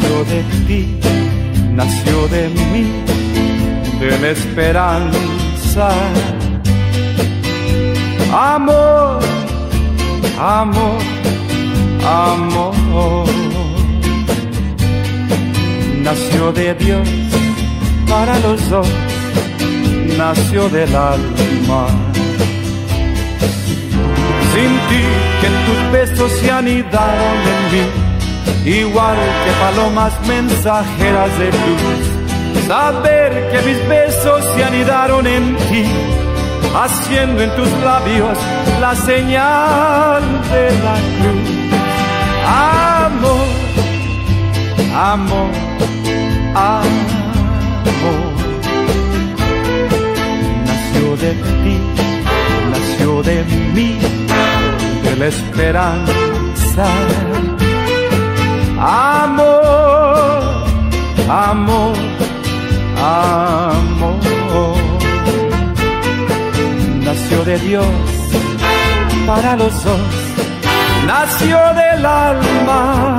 nació de ti, nació de mí, de la esperanza. Amor, amor, amor. Nació de Dios para los dos, nació del alma. Sin ti que tus besos se anidaron en mí, igual que palomas mensajeras de luz. Saber que mis besos se anidaron en ti, haciendo en tus labios la señal de la cruz. Amor, amor, amor. Nació de ti, nació de mí, de la esperanza. Amor, amor, amor. Nació de Dios para los dos, nació del alma.